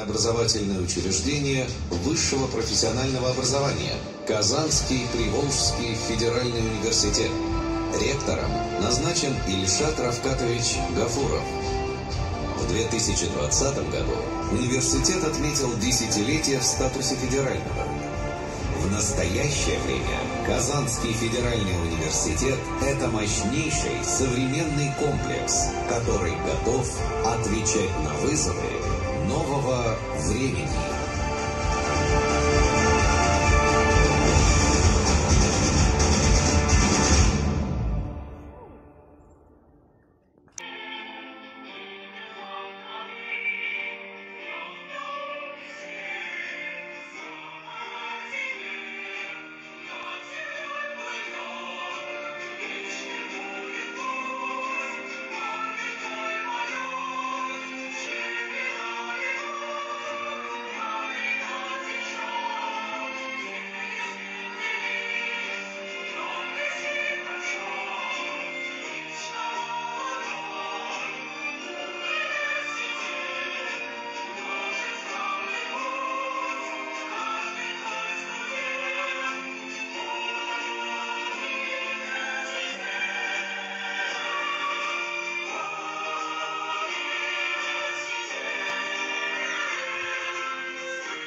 образовательное учреждение высшего профессионального образования Казанский Приволжский федеральный университет. Ректором назначен Ильшат Равкатович Гафуров. В 2020 году университет отметил десятилетие в статусе федерального. В настоящее время Казанский федеральный университет – это мощнейший современный комплекс, который готов отвечать на вызовы нового времени.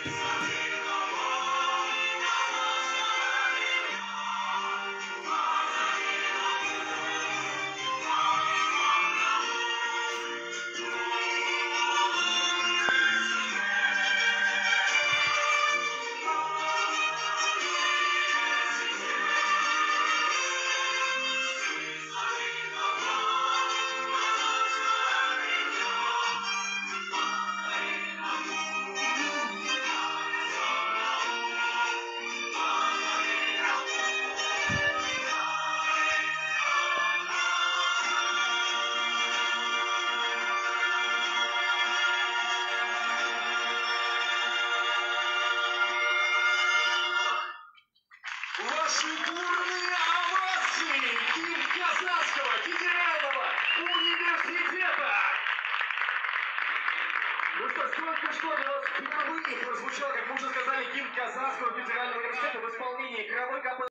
Yeah. Ваши бурные овации! Казанского федерального университета! Ну что только что у нас впервые прозвучал, как мы уже сказали, гимн Казанского федерального университета в исполнении игровой команды.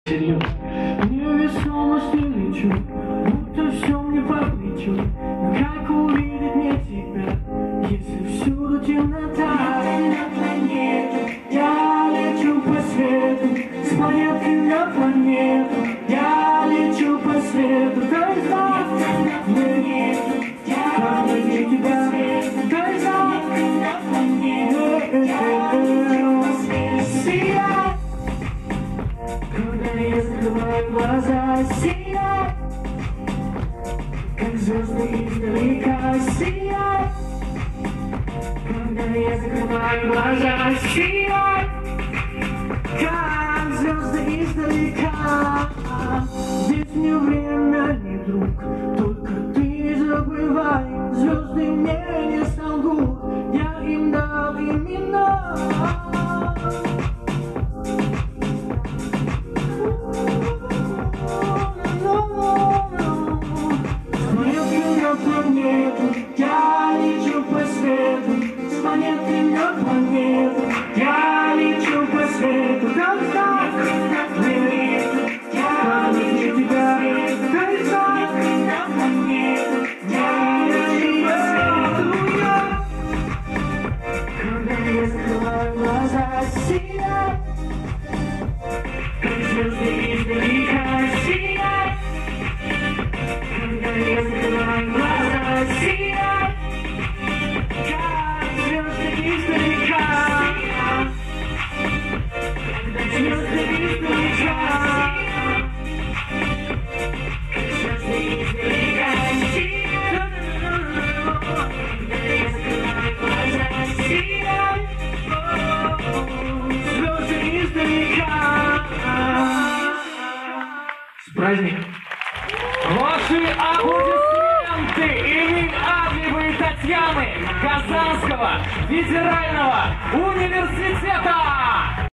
Сияй, как звезды издалека, сияй. Когда я закрываю глаза, сияй, как звезды издалека. Здесь мне время С праздником! Ваши аплодисменты именем Адлибы Татьяны Казанского федерального университета!